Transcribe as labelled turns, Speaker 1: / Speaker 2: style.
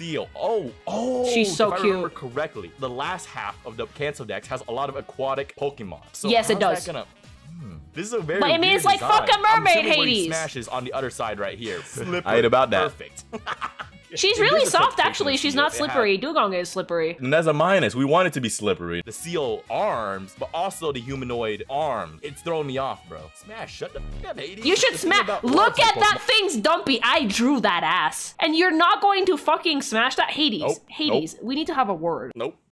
Speaker 1: Seel. Oh, oh.
Speaker 2: She's so
Speaker 1: if I
Speaker 2: cute.
Speaker 1: remember correctly, the last half of the Kanto Dex has a lot of aquatic Pokemon. So
Speaker 2: Yes, it does.
Speaker 1: That gonna... Hmm, This is a very.
Speaker 2: But it means,
Speaker 1: weird
Speaker 2: like,
Speaker 1: design.
Speaker 2: fuck a
Speaker 1: I'm
Speaker 2: mermaid,
Speaker 1: assuming where
Speaker 2: Hades.
Speaker 1: Smashes on the other side right here. Slippery.
Speaker 3: I ain't about that.
Speaker 1: Perfect.
Speaker 2: She's really soft, actually. She's not slippery. Dewgong is slippery.
Speaker 3: And that's a minus. We want it to be slippery.
Speaker 1: The seal arms, but also the humanoid arms. It's throwing me off, bro. Smash, shut the fuck up, Hades.
Speaker 2: You should smash. Look at that thing's dumpy. I drew that ass. And you're not going to fucking smash that? Hades.
Speaker 1: Nope.
Speaker 2: Hades, we need to have a word.
Speaker 1: Nope.